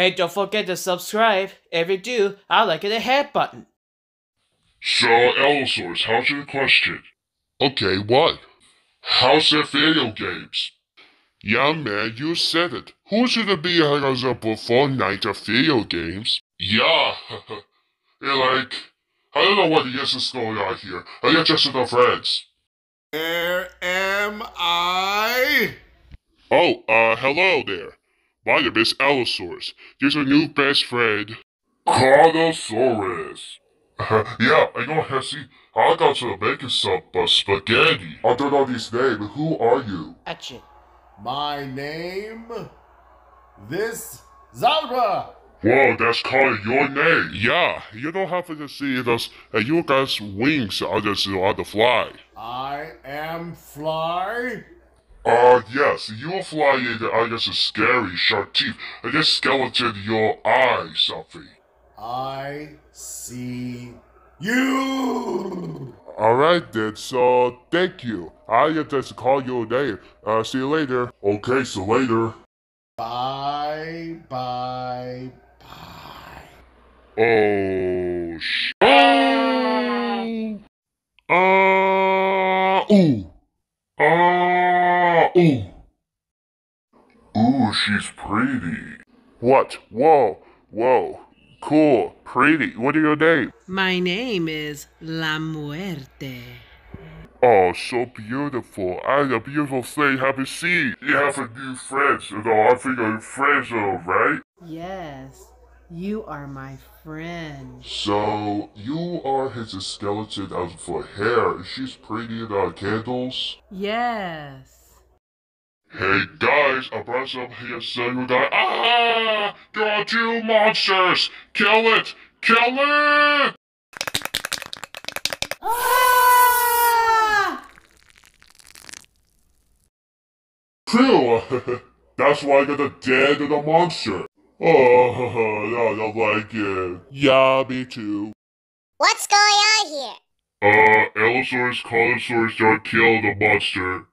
Hey, don't forget to subscribe. If you do, I'll like it a head button. So, Allosaurus, how's your question? Okay, what? How's their video games? Yeah, man, you said it. Who should be hanging up with Fortnite or video games? Yeah, yeah, like, I don't know what is is going on here. I got just with friends. Where am I? Oh, uh, hello there. My name is Allosaurus. Here's a new best friend. Carnosaurus. yeah, I know, Hesse. I got to making some uh, spaghetti. I don't know this name. Who are you? Achoo. My name? This Zalba. Whoa, that's kind of your name. Yeah, you don't have to see this. Uh, you guys wings on just on the fly. I am Fly. Uh, yes, you fly in, I guess, a scary shark teeth. I guess skeleton your eye something. I see you. Alright then, so thank you. I get to call your name. Uh, see you later. Okay, so later. Bye, bye, bye. Oh, sh. Oh. Uh, ooh. Ah, ooh. Ooh, she's pretty. What? Whoa, whoa. Cool, pretty. What are your name? My name is La Muerte. Oh, so beautiful. And a beautiful thing haven't seen. You have a new friend. you know, I think your friends are right? Yes, you are my friend. So, you are his skeleton as for hair. She's pretty in uh, candles. Yes. Hey guys, I brought some here so you guys. Ah! There are two monsters! Kill it! Kill it! Ah! Phew! That's why I got the dead of the monster. Oh, I don't like it. Yeah, me too. What's going on here? Uh, Allosaurus, Carnosaurus, don't kill the monster.